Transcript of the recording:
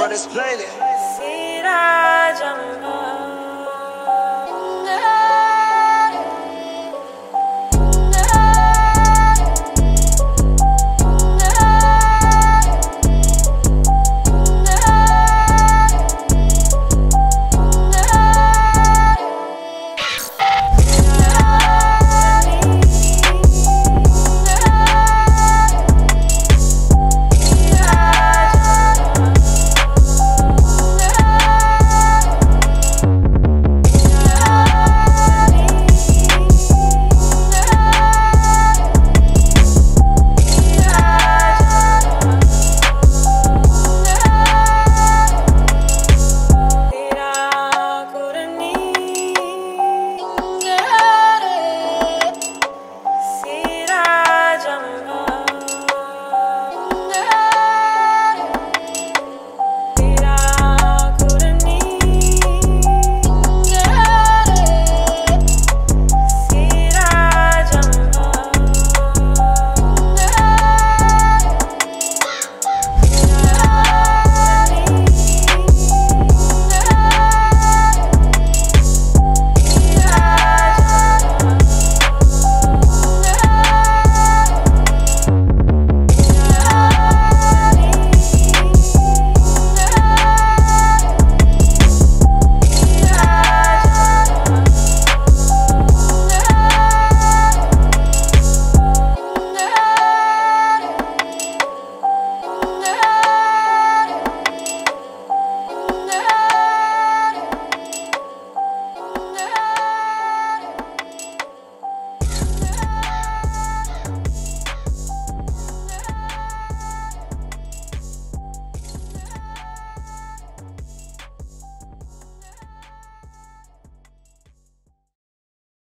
Shut up for planet.